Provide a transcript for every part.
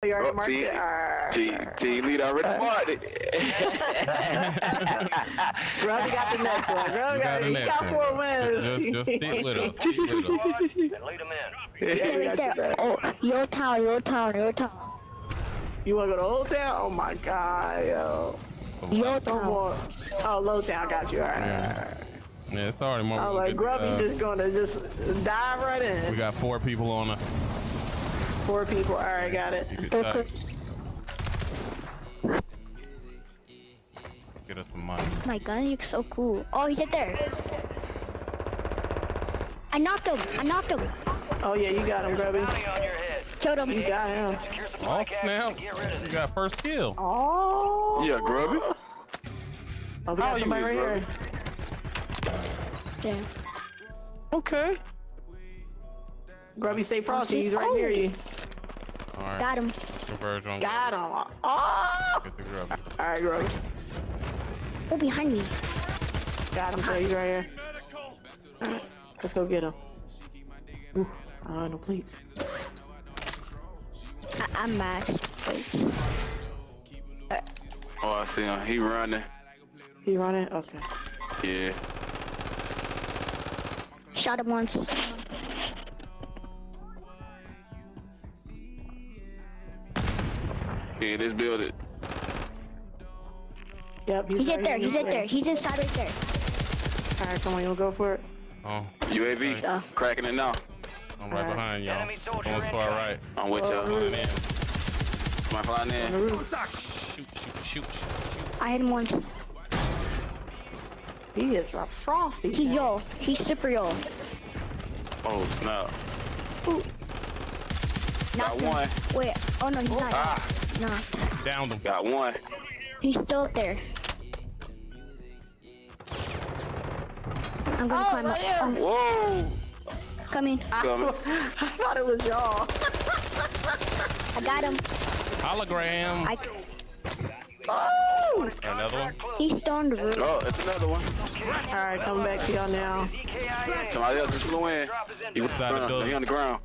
Oh, you already Oh, marked T, it? Alright. T, T lead already marked it. Grubby got the next one. Grubby You got, got the next got one. four wins. Just, just stick with us. Stick with us. And lead them in. Yeah, Yeah, right there. back. Oh, your town, your town, your town. You wanna go to Old Town? Oh my god, yo. Your No town. Oh, Low Town got you. Alright. Yeah. Yeah, it's already more. Oh, I was like, Grubby's uh, just gonna just dive right in. We got four people on us. Four people. Alright, got it. Keep it Okay. tight. Get us some money. My gun looks so cool. Oh, he's right there. I knocked him. I knocked him. Oh yeah, you got him, Grubby. Bounty on your head. Killed him. You got him. Secure Oh snap! and get rid of You got first kill. Oh. yeah, Grubby. Oh, we got you somebody right here. Yeah. Okay. Grubby, stay frosty. Oh, he's right Oh. near you. All right. Got him. Converge on. Got him. Oh. Get the grub. All right, Grubby. Oh, behind me. Got him. So he's right here. Alright, Let's go get him. Ooh, I don't know, please. I I'm max. Wait. Uh, oh, I see him. He running. He running? Okay. Yeah. Shot him once. Yeah, this building. Yep. He's right there. He's right right there. He's inside right there. All right, come on, you wanna go for it? Oh, UAV. Uh. Cracking it now. I'm right Alright. behind y'all. Enemy soldier far right. I'm with y'all. Flying in. My flying in. Shoot, shoot, shoot, shoot. I hit him once. He is a frosty. He's yo. He's super yo. Oh, snap. Knocked him. one. Wait. Oh no, he's not. Ah, Knocked. Downed him. got one. He's still up there. I'm gonna Oh, climb up. here. Oh, Whoa. coming. Coming. I thought it was y'all. I got him. Hologram. I. Oh! Another one. He's still on the roof. Oh, it's another one. All right, coming back to y'all now. Somebody else just flew in. Drop He was Inside the uh, building. he on the ground.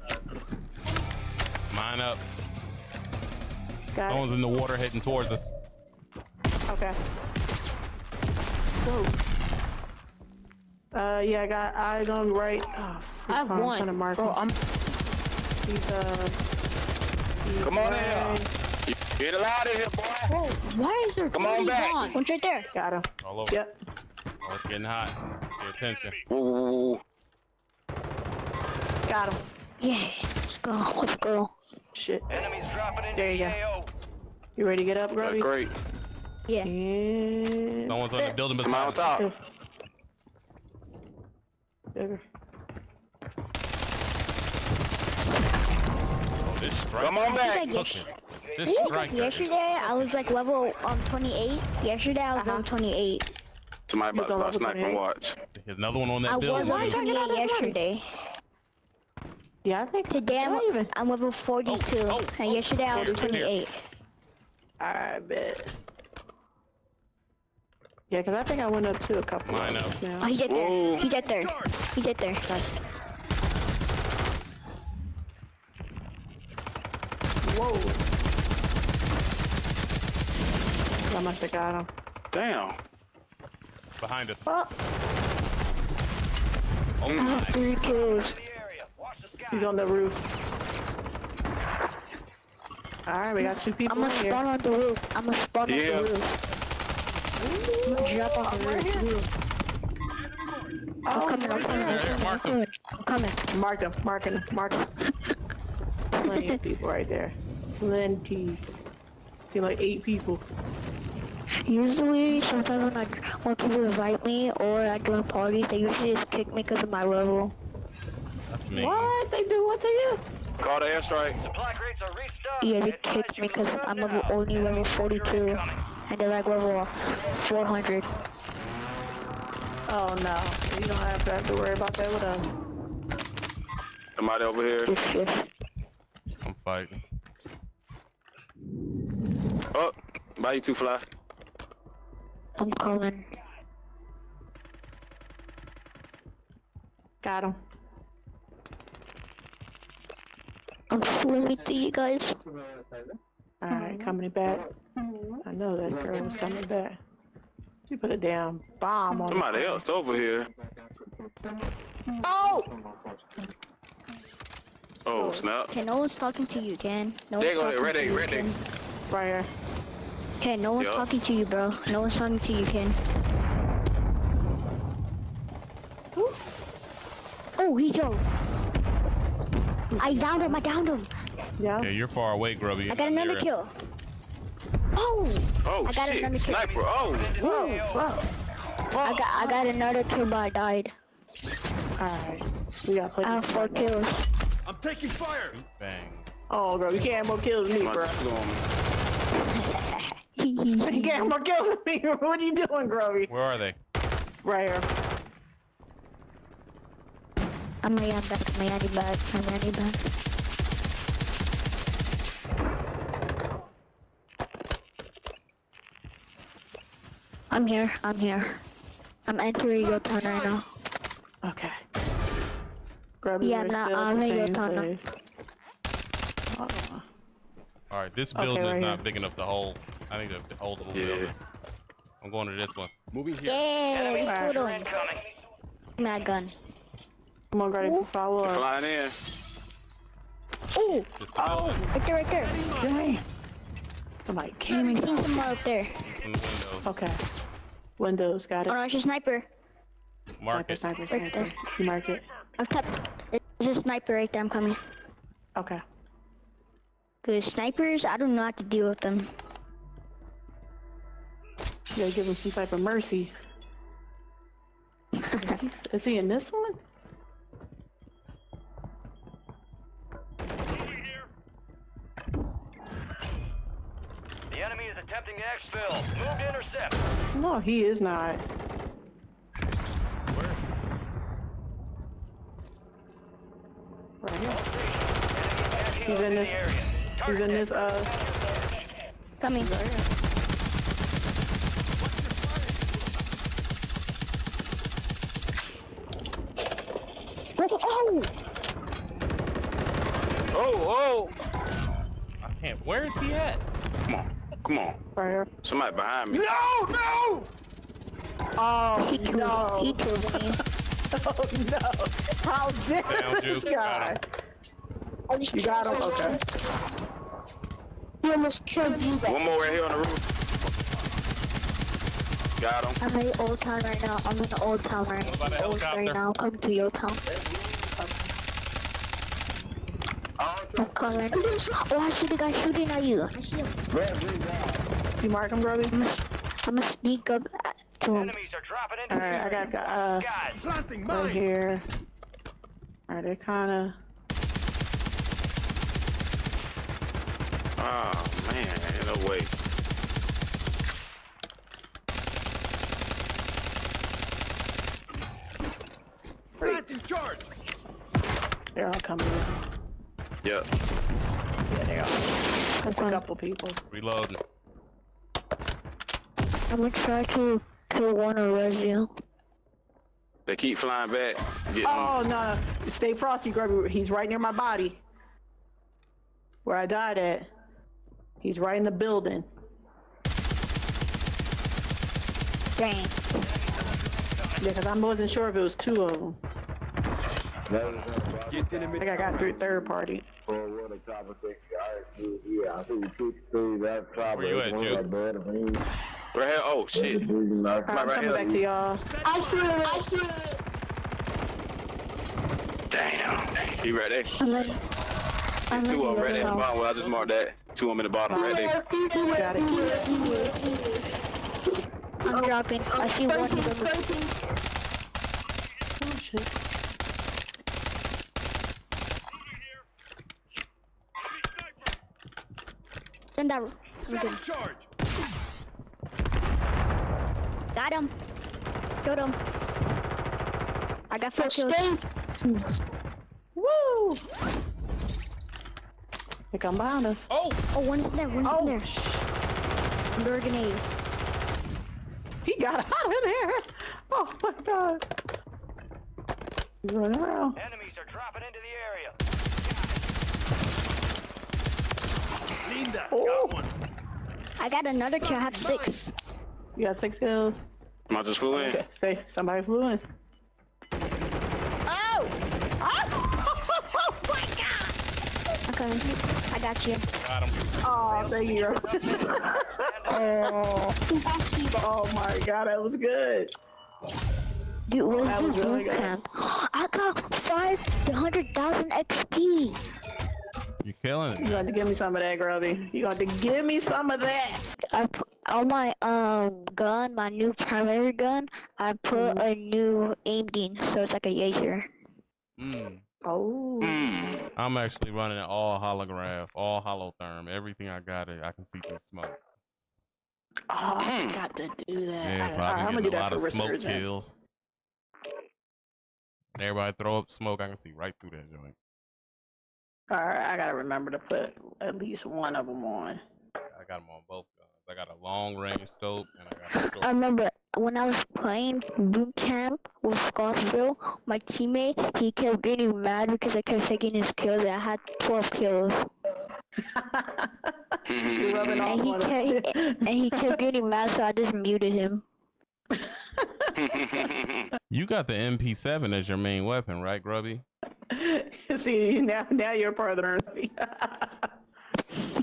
Mine up. Got Someone's in the water heading towards us. Okay. Whoa. Uh, yeah, I got eyes on right. Oh, I have I'm one. trying to mark Bro. I'm. He's uh. he's Come on in right- here. You Get out of here, boy. Whoa, why is there Come on back. gone? One's right there. Got him. All over. Yep. Oh, it's getting hot. Pay attention. Ooh. Got him. Yeah. Let's go. Let's go. Shit. Enemies dropping into There you go. You ready to get up, That's Grubby? great. Yeah. And... one's on the building Somebody on beside us. top. Sugar. Oh, this strike. Come on back. Like Cooking. yesterday, This strike. yesterday, I was like level um 28. Yesterday, I was Uh-huh. level 28. Somebody about to He's on start level sniping watch. There's another one on that was building. level you talking about 28 this one? yesterday. Yeah, I think Today, I'm, not even. I'm level 42. Oh, oh, and oh. yesterday, I was Here, here. 28. I bet. Yeah, because I think I went up to a couple Mine of up. now. Oh, he's right there. Oh. He's at there. He's at there. Whoa. I must have got him. Damn. Behind us. Oh, Oh I my. have three kills. The area. Watch the sky. He's on the roof. Alright, we got two people I'm gonna here. spawn on the roof. I'm gonna spawn Yeah. on the roof. I'm gonna drop on the right roof. here. roof. Oh, I'm coming. I'm right coming. There, there. there, I'm mark them. coming. I'm coming. Mark them, mark them, mark them. Plenty of people right there. Plenty. See like eight people. Usually, sometimes when I when people invite me or I join parties, they usually just kick me because of my level. That's me. What? They do what to you? Call the airstrike. Supply crates are restocked. Yeah, they kicked you me because I'm now. level only level 42, and they're like level 400. Oh no. You don't have to have to worry about that with us. Somebody over here. This shit. I'm fighting. Oh, bye you two fly. I'm coming. Got him. I'm Let me see you guys. Alright, mm-hmm. coming back. Mm-hmm. I know that girl was coming back. She put a damn bomb on Somebody else over here. Mm-hmm. Oh! Oh, snap. Okay, no one's talking to you, Ken. No There one's go, talking red to egg, you, red. Ken. right here. Ken, no one's Yup. talking to you, bro. No one's talking to you, Ken. Oh, he's yo. I downed him. I downed him. Yeah. Yeah, you're far away, Grubby. I got another near kill. Oh! Oh, I got shit. another kill. Sniper. Oh, Whoa, whoa. whoa. I got I got another kill, but I died. Alright. We gotta play I have this. four kills. I'm taking fire. Bang. Oh, bro, you can't have more kills than me, bro. somebody flew on me. You can't have more kills than me. What are you doing, Grovey? Where are they? Right here. I'm running back. I'm running back. I'm running back. I'm here. I'm here. I'm entering your town right now. Okay. Grubby, Yeah, we're nah, still at I'm the gonna go same tunnel. place. Uh, All right, this Okay, building right is not here. big enough to hold. I need to hold the whole Yeah. building. I'm going to this one. Moving here. Yeah, we Alright. killed him. Incoming. My gun. Come on, Grubby, follow up. Flying in. Oh, Just the building. right there, right there. Dang. Somebody came I in. seen someone up there. window. Okay. Windows, got it. Oh no, it's a sniper. Mark Sniper, it. sniper, Right sniper. there. You mark it. I've tapped. It's a sniper right there. I'm coming. Okay. Cause snipers, I don't know how to deal with them. You gotta give him some type of mercy. Is he, is he in this one? Attempting exfil. Move to intercept. No, he is not. Where? Right here. He's in this- He's in this, uh, Coming. Oh, oh! Oh, oh. I can't. Where is he at? Come on. Come right here. Somebody behind me. No, no! Oh, He killed. no. He killed me. Oh, no. How dare Down, this guy? Got You got him? Okay. He almost killed you. One more right here on the roof. Got him. I'm in the old town right now. I'm in the old town right, What about the old right now. Come to your town. I'm coming. Oh, I see the guy shooting at you. I see him. You mark him, Grubby? I'm gonna, sneak up to him. Enemies are dropping into Alright, I got, uh, Planting right here. Alright, they kinda... Oh, man. No way. Planting charge. They're all coming in. Yep. Yeah, they are. That's a Okay. couple people. Reloading. I'm gonna try to kill one or res you. They keep flying back. Getting Oh, no. Stay frosty, Grubby. He's right near my body. Where I died at. He's right in the building. Dang. Yeah, because I wasn't sure if it was two of them. Get in the I mid. think I got through third party. Or what a conversation. Yeah, I think we keep saying that Where you at, Juke? bad. I mean, right here. Oh, shit. Alright, I'm right coming here. back to y'all. I see it. I see it. Damn. He right there. I'm ready. I'm ready. Two of them right there in the bottom. Well, I just marked that. Two of them in the bottom right there. Got it. I'm dropping. I see one of them. Oh, shit. Send that. I'm charge. Got him. Killed him. I got four kills. Woo! They come behind us. Oh! Oh, one's there. One's Oh, there. Under a grenade. He got out of there. Oh my god. He's running around. enemies are dropping into the area. Linda, Oh. got one. I got another kill. I have six. You got six kills. I just flew in. Okay, stay. Somebody flew in. Oh! Oh! oh my god! Okay, I got you. Got him. Oh, thank you. Oh, oh my god, that was good. dude, where's That was really good. camp? I got five hundred thousand XP. You're killing it. You got to give me some of that, Grubby. You got to give me some of that. I put on my um gun, my new primary gun. I put a new aim beam, so it's like a laser. Mm. Oh. Mm. I'm actually running it all holograph, all holotherm. Everything I got, it I can see through smoke. Oh, I got to do that. Yeah, so Alright, I I'm can gonna do get a that lot for of smoke resurgence. kills. Everybody throw up smoke, I can see right through that joint. Alright, I gotta remember to put at least one of them on. I got them on both guns. I got a long range scope and I got a I short. remember when I was playing boot camp with Scottsville, my teammate he kept getting mad because I kept taking his kills and I had 12 kills. You're rubbing off And he kept and he kept getting mad, so I just muted him. You got the MP7 as your main weapon, right, Grubby? See, now now you're part of the army.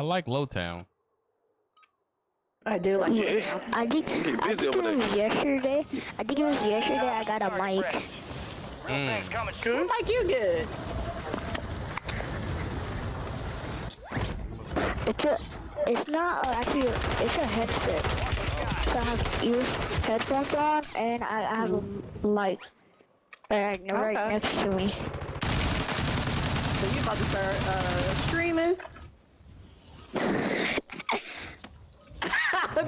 I like Lowtown. I do like Yeah. it. I think I think it was yesterday. I think it was yesterday I got a mic. Real Mm. coming Good. Like you good. It's a it's not uh, actually it's a headset. So I have ears headphones on and I, I have a mic right, right Okay. next to me. So you about to start uh, streaming?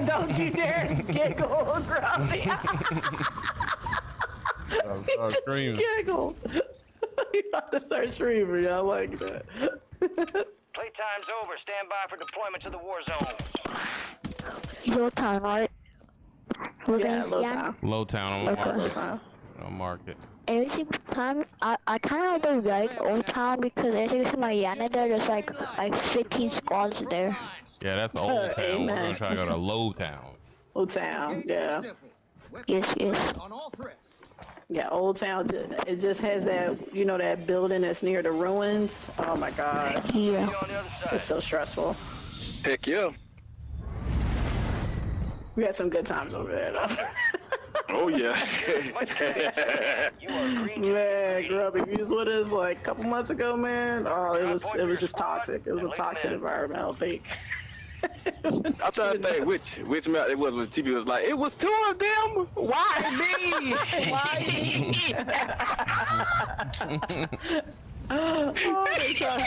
Don't you dare giggle, Grumpy. I'll He start just screaming. giggled. you about to start streaming. I like that. Playtime's over. Stand by for deployment to the war zone. Your time, right? We're yeah, gonna low yeah. time. Lowtown, I'm Okay. gonna Low mark it. I'll mark it. Every single time, I, I kind of don't like Old Town because every single time I Yana there, there's like like 15 squads there. Yeah, that's the old town. We're Amen. gonna try to go to Lowtown. Old town. Yeah. Yes, yes. On all threats. Yeah, Old Town, ju- it just has that, you know, that building that's near the ruins. Oh my god, Yeah. See you on the other side. it's so stressful. Heck yeah. We had some good times over there, though. Oh yeah. You are man, Grubby, you was with us like a couple months ago, man. Oh, it was it was just toxic. It was a toxic environment. I think. I'm trying to think which which map it was when TV was like, it was two of them. Why me? Why? oh, they trying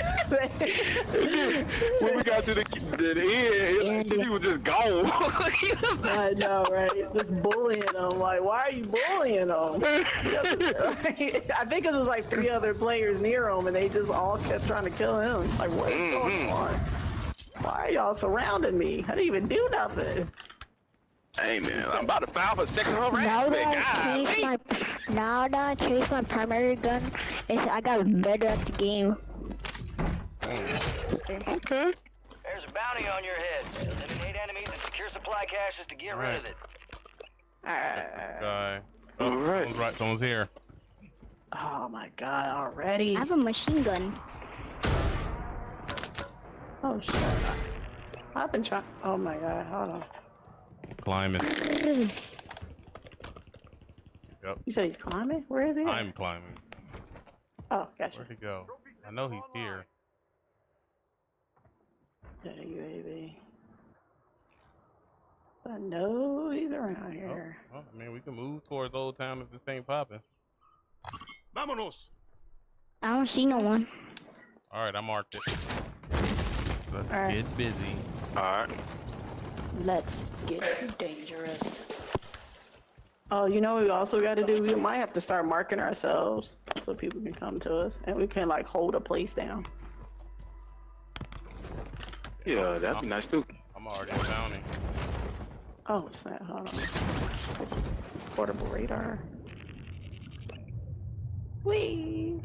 when we got to the, the, the end, he was just gone. I know, right? Just bullying them. Like, why are you bullying them? I think it was like three other players near him, and they just all kept trying to kill him. Like, what is going Mhm. on? Why are y'all surrounding me? I didn't even do nothing. hey man, I'm about to file for sexual Now harassment. that I changed God, my now that I changed my primary gun, it's, I got better at the game. okay. There's a bounty on your head. Eliminate enemies and secure supply caches to get rid of it. Uh, Guy. All right. Someone's right. Someone's here. oh my god, already? I have a machine gun. Oh shit. I've been trying. Oh my god, hold on. Climbing. You said he's climbing? Where is he? at? I'm climbing. Oh, gotcha. Where'd he go? I know he's here. Yeah, UAV. I know he's around Oh, here. well, I mean, we can move towards Old Town if this ain't popping. Vámonos. I don't see no one. All right, I marked it. Let's All right. get busy. All right. Let's get dangerous. Oh, you know what we also got to do? We might have to start marking ourselves so people can come to us and we can like hold a place down. Yeah, that'd be nice too. I'm already a bounty. Oh snap! Hold on. Portable radar. Whee!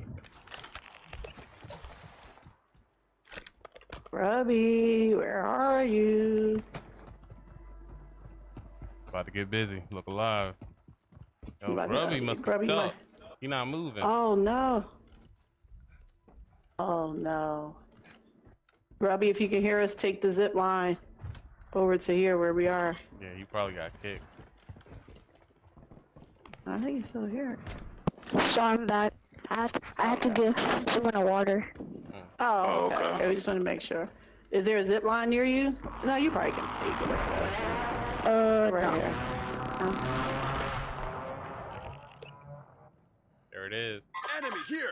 Grubby, where are you? About to get busy. Look alive. Yo, About to- Grubby must Grubby be might- stuck. He not moving. Oh no. Oh no. Grubby, if you can hear us, take the zip line over to here where we are. Yeah, he probably got kicked. I think he's still here. So I'm back. I have to, I have to give someone a water. Oh, Oh, okay. okay. okay. We just want to make sure. Is there a zip line near you? No, you probably can. You can right Uh, there. Right no. here. There it is. Enemy here.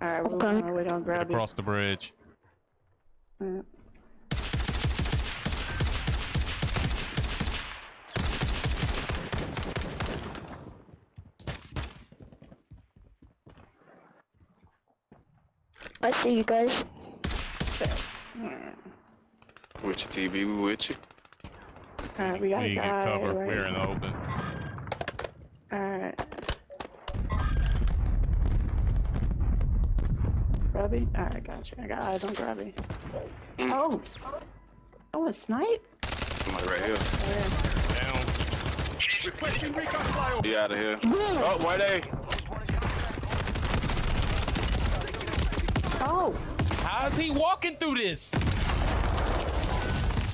All right, we're Okay. on our way down. Grab you. across the bridge. I see you guys. With your TV, we with you. All right, we got We a need to guy. get cover. right We're in the open. Grubby? All right, got you. I got eyes on Grubby. Mm. Oh. Oh, a snipe? Somebody right here. Down. Requesting recon flyover. Be out of here. Oh, why they? Oh. How's he walking through this?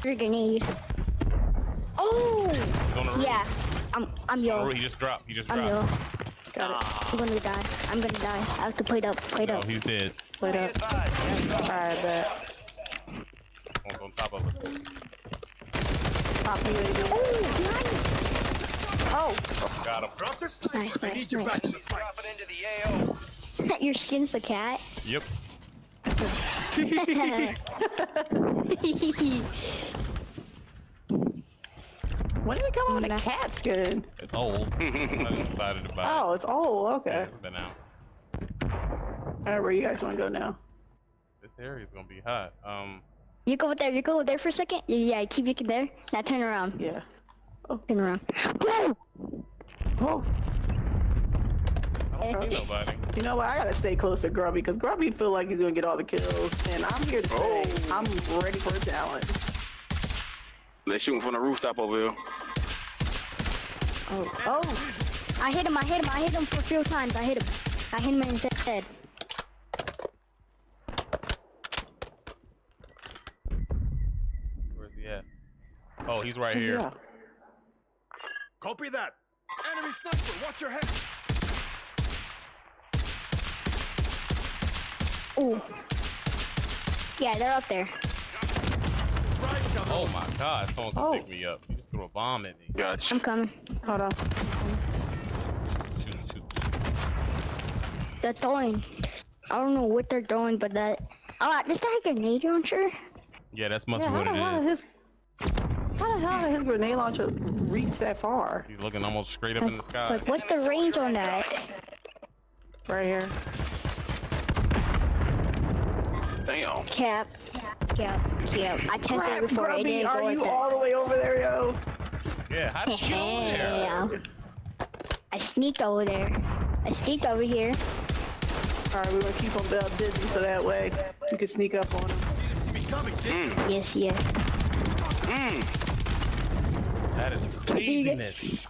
Your grenade. Oh! He's on the roof. Yeah. I'm I'm Oh, yo. he just dropped. He just I'm yo. dropped. Got it. I'm gonna die. I'm gonna die. I have to plate up. Plate Oh, up. he's dead. Wait Be up. All right, bet. On, on top of us. Pop me, baby. Oh, behind me. Oh. Got him. Drop the sniper. Nice, I nice, need you back in the fight. Drop it into the AO. Your skin's a cat. Yep. When did it come out with a cat skin? It's old. I just decided to buy it. Oh, it's old. Yeah, Okay. it's been out. All right, where you guys want to go now? This area's gonna be hot. Um, you go there. You go there for a second. Yeah, yeah, keep looking there. Now turn around. Yeah. Oh. Turn around. Whoa! Oh. I don't see nobody. You know what? I gotta stay close to Grubby because Grubby feel like he's gonna get all the kills, and I'm here to say Oh. I'm ready for a challenge. They shooting from the rooftop over here. Oh, oh, I hit him. I hit him. I hit him for a few times. I hit him. I hit him in his head. Where's he at? Oh, he's right here. yeah. Copy that. Enemy sniper. Watch your head. Oh. Yeah, they're up there. Oh my God! Someone can Oh. pick me up. He just threw a bomb at me. Gotcha. I'm coming. Hold on. Shoot, shoot. They're throwing. I don't know what they're throwing, but that. Oh, this guy a grenade launcher? Yeah, that's must Yeah, be what the hell it did is. his how the hell did his grenade launcher reach that far? He's looking almost straight up in the sky. Like, what's the range on that? Right here. Damn. Cap. Cap. Cap. Cap. I tested Crap, it before. It Grubby, didn't go are like you that. all the way over there, yo? Yeah, how did you get over there? I sneaked over there. I sneaked over here. All right, we're gonna keep him Bell busy so that way you can sneak up on him. You didn't see me coming, did you? Mm. Yes, yes. Mm. That is craziness. Shoot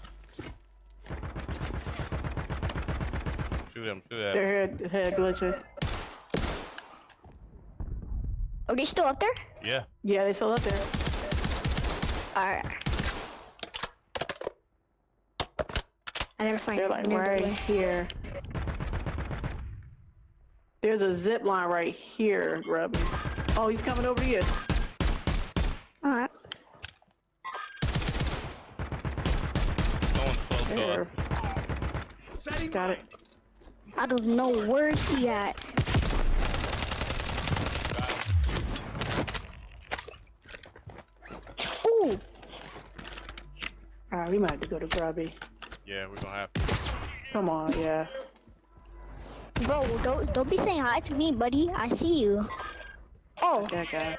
him, shoot him. Their head, head glitching. Are they still up there? Yeah. Yeah, they still up there. Alright. I gotta find They're like right way. here. There's a zip line right here, Grubby. Oh, he's coming over to you. Someone's There. Got it. I don't know where's he at. Ooh! All right, we might have to go to Grubby. Yeah, we're gonna have to. Come on, yeah. Bro, don't don't be saying hi to me, buddy. I see you. Oh, Okay, okay.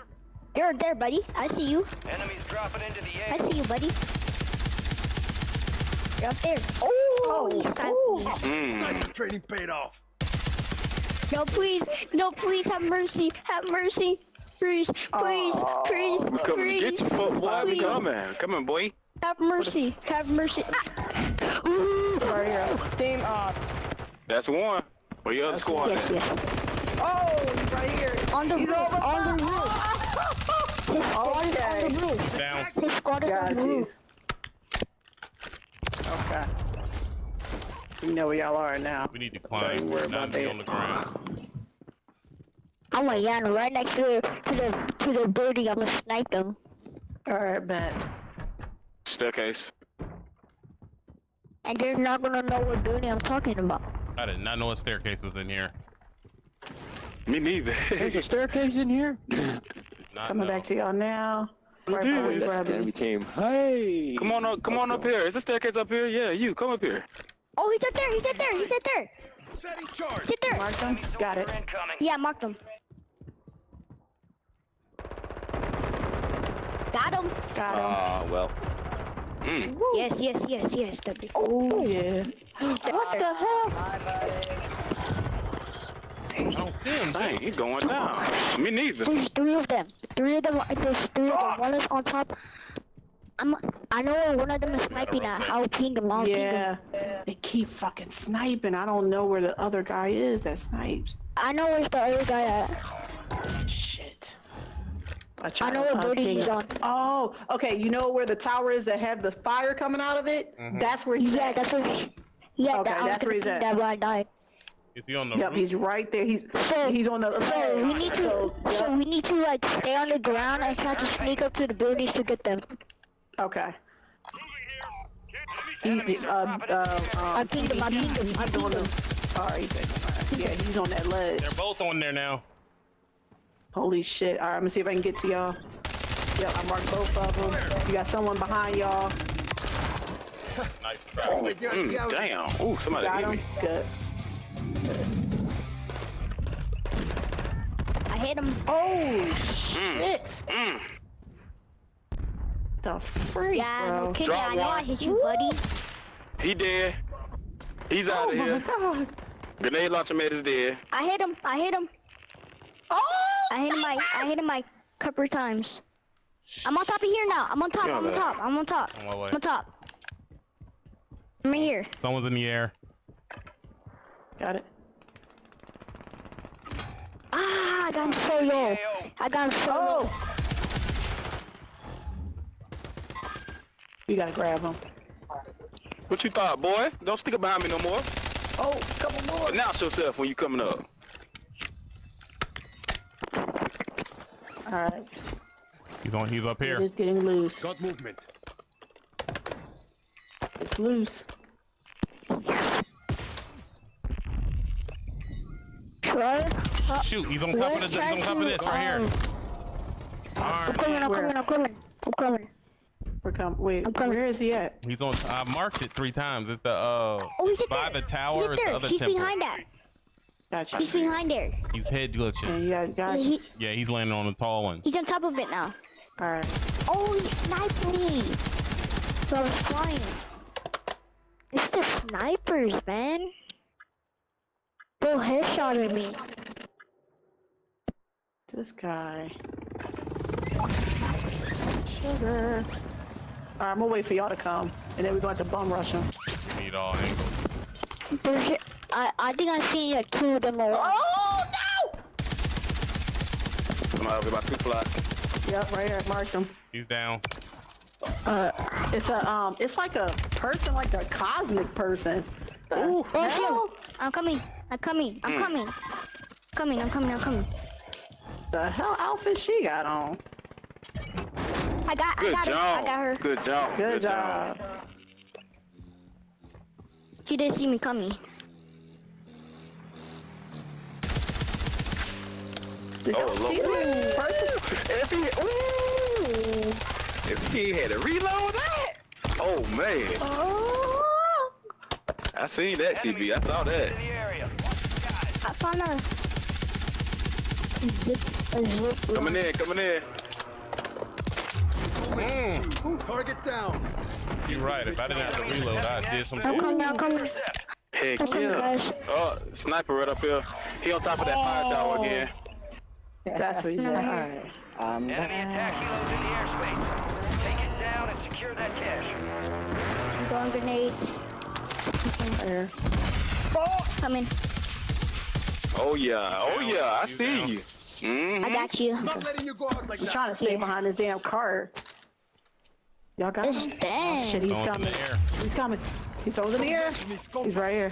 you're there, buddy. I see you. Enemies dropping into the I see you, buddy. You're up there. Oh, you sniped me. Mm. Sniper training paid off. No, please, no, please, have mercy, have mercy, please, please, please, We coming to get you, please, fuck boy. We please. coming. Coming, boy. Have mercy, have mercy. Ah. Ooh. Right here. Team uh That's one. Where your other squad Yes, yes. Oh, he's right here. On the He's roof, on the roof. His squad is on the roof. Down. His squad is on the you. roof. Okay. We know where y'all are now. We need to Don't climb. worry Not about be on the ground. I'm like, yeah, right next to the to the to the building. I'm gonna snipe them. Alright, bet. Staircase. And they're not gonna know what building I'm talking about. I did not know a staircase was in here. Me neither. There's a staircase in here. Not Coming know. back to y'all now. Right before we grab Enemy team. Hey. come on up. Come on up here. Is the staircase up here? Yeah, you. Come up here. Oh, he's up there. He's up there. He's up there. Setting charge. He's up there. Mark them. Got it. Yeah, marked him. Got him. Got him. Ah, well. Mm. Yes, yes, yes, yes. W. oh yeah. What the hell? I don't see him. Dang, he's going down. Me neither. There's three of them. Three of them. There's three of them. One is on top. I'm. I know one of them is sniping at. I'll ping him. I'll ping him. Yeah. They keep fucking sniping. I don't know where the other guy is that snipes. I know where's the other guy at. Shit. I, I know what uh, building he's on. Oh, okay. You know where the tower is that had the fire coming out of it? That's where he's Yeah, at. that's where. He, yeah, Okay, that, I that's where he's at. that, but I died. Is he on the Yep, roof? he's right there. He's So- he's on the. So we need to. So, So yep. we need to like stay on the ground and try to sneak up to the buildings to get them. Okay. He's uh uh I um. pinged him. I pinged him. I He's pinged on him. the. Alright, yeah, he's on that ledge. They're both on there now. Holy shit! All right, I'm gonna see if I can get to y'all. Yep, I marked both of them. You got someone behind y'all. Nice try. Mm, damn. Ooh, somebody Got hit him. me. Good. Hit him. Oh shit! Mm. The freak, Yeah, bro. no kidding. Drop I know I hit you, buddy. He dead. He's out Oh of my here. god! Grenade launcher made is dead. I hit him. I hit him. Oh! I hit him. I, I hit him like couple of times. I'm on top of here now. I'm on top. Yeah, I'm on top. I'm on top. On my way. I'm on top. I'm right here. Someone's in the air. Got it. Ah, I got him so low. I got him so low. We gotta grab him. What you thought, boy? Don't stick up behind me no more. Oh, couple more. Announce yourself when you coming up. All right, He's on. He's up here. here. is getting loose. Got movement. It's loose. Sure. Uh, Shoot, he's on top of the. He's on top of this right here. um, I'm coming. I'm Where? coming. I'm coming. I'm coming. We're com- Wait, I'm coming. where is he at? He's on. I marked it three times. It's the uh Oh, he's up by there. the tower. He's Is up the there. other He's temple. behind that. Gotcha. He's behind there. He's head And glitching. you got, got He, Yeah, he's landing on the tall one. he's on top of it now. All right. Oh, he sniped me. So I was flying. It's the snipers, man. Bro headshotted me. This guy. Sugar. All right, I'm gonna wait for y'all to come, and then we're going to have to bum rush him. Need all angles. There's, I, I think I see like two of them already. Oh no! Somebody over about two fly. Yep, right here. Marked him. He's down. Uh, it's a um, it's like a person, like a cosmic person. Ooh. Oh, it's hell? him. I'm coming. I'm coming. I'm coming. Coming. I'm coming. I'm coming. The hell outfit she got on? I got. I Good got her. I job. got her. Good job. Good job. She didn't see me coming. Oh, y'all Lord. see this person? If he, ooh, if he had to reload that, oh man, Oh. I seen that TV. I saw that. In the area. Watch the skies. I found a a zip. Coming in, coming in. Mm. Target down. You're right. If I didn't have to reload, I did some I'm shit. coming, I'm coming. Heck I'm coming, yeah. guys. Oh, sniper right up here. He on top of that fire tower again. That's what he said. All right. I'm Enemy attack back. helos in the airspace. Take it down and secure that cache. I'm throwing grenades. There. Coming. Oh yeah, oh yeah, I see down. You. Mm-hmm. I got you. Not letting you go out like He's that. trying to stay behind this damn car. Y'all got It's him? Oh, shit, he's Throwing coming. the. He's coming. He's over in the air. He's right here.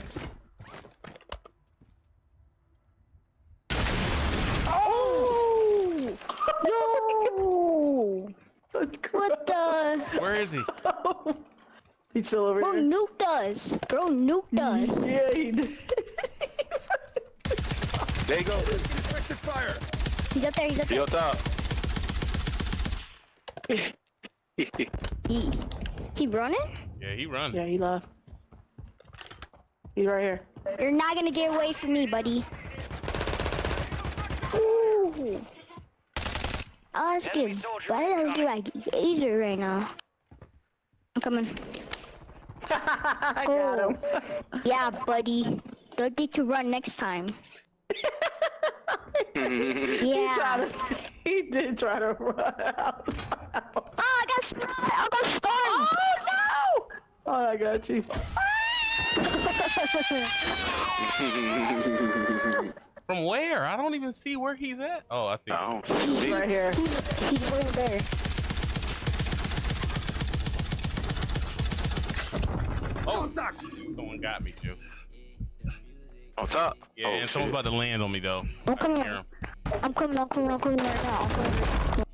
Oh! Yo! What the? Where is he? He's still over Bro here. nuked us. Bro nuked us. Yeah, he did. There you go. Effective fire. He's up there, he's up He there. on top. He, he running? Yeah, he run. yeah, he left. He's right here. You're not gonna get away from me, buddy. Ooh. Oh, let's Enemy get, soldier why do incoming. like easier right now. I'm coming. I got Oh. him. Yeah, buddy. Don't need to run next time. He, Yeah. tried to, he did try to run out. Oh, I got, st- I got stunned. Oh no! Oh, I got you. From where? I don't even see where he's at. Oh, I see. I don't He's right here. He's, he's right there. Oh, Contact. someone got me, Joe. On top. Yeah, oh, and someone's about to land on me though. I'm I coming. I'm coming, I'm coming, I'm coming right now. I'm coming.